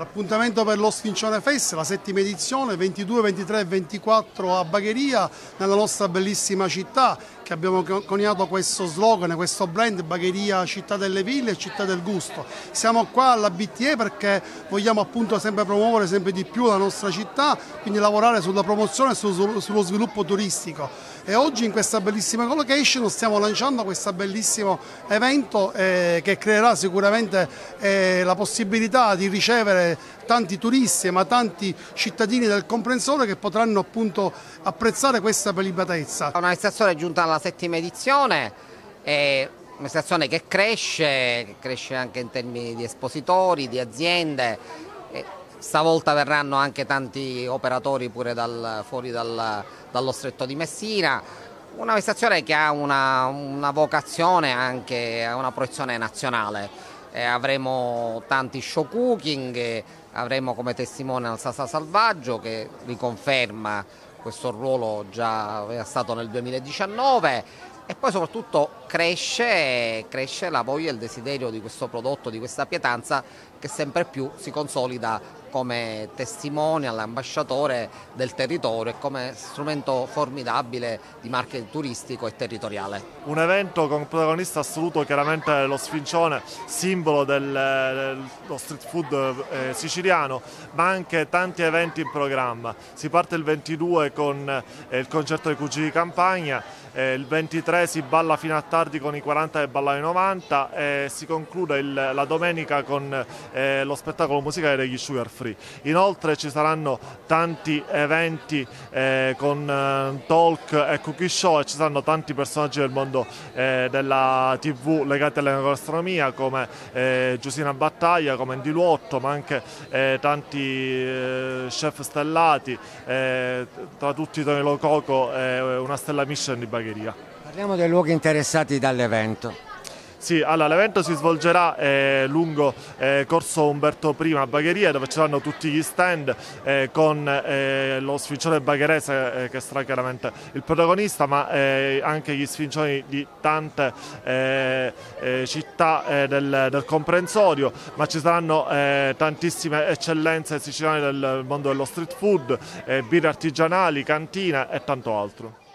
L'appuntamento per lo Sfincione Fest, la settima edizione, 22, 23 e 24 a Bagheria, nella nostra bellissima città, che abbiamo coniato questo slogan, questo brand Bagheria Città delle Ville e Città del Gusto. Siamo qua alla BTE perché vogliamo appunto sempre promuovere sempre di più la nostra città, quindi lavorare sulla promozione e sullo sviluppo turistico. E oggi in questa bellissima location stiamo lanciando questo bellissimo evento eh, che creerà sicuramente eh, la possibilità di ricevere tanti turisti ma tanti cittadini del comprensore che potranno appunto apprezzare questa prelibatezza. Una stazione giunta alla settima edizione, è una stazione che cresce, che cresce anche in termini di espositori, di aziende. Stavolta verranno anche tanti operatori pure dal, fuori dal, dallo stretto di Messina. Una stazione che ha una, una vocazione anche, una proiezione nazionale. Eh, avremo tanti show cooking, avremo come testimone il Sasa Salvaggio che riconferma questo ruolo già è stato nel 2019 e poi soprattutto cresce, cresce la voglia e il desiderio di questo prodotto, di questa pietanza che sempre più si consolida come testimonial, ambasciatore del territorio e come strumento formidabile di marketing turistico e territoriale. Un evento con protagonista assoluto chiaramente lo Sfincione, simbolo dello street food eh, siciliano, ma anche tanti eventi in programma. Si parte il 22 con eh, il concerto dei Cugini di Campagna, eh, il 23 si balla fino a tardi con i 40 e ballano i 90 e si conclude il, la domenica con eh, lo spettacolo musicale degli Sugar Free. Inoltre ci saranno tanti eventi eh, con eh, talk e cookie show e ci saranno tanti personaggi del mondo eh, della tv legati alla gastronomia come eh, Giusina Battaglia, come Andy Luotto, ma anche tanti chef stellati, tra tutti Tony Lococo e una stella Mission di Bagheria. Parliamo dei luoghi interessati dall'evento. Sì, allora l'evento si svolgerà eh, lungo eh, Corso Umberto I a Bagheria dove ci saranno tutti gli stand eh, con eh, lo sfincione bagherese eh, che sarà chiaramente il protagonista ma eh, anche gli sfincioni di tante città del, del, comprensorio ma ci saranno tantissime eccellenze siciliane del mondo dello street food, birre artigianali, cantine e tanto altro.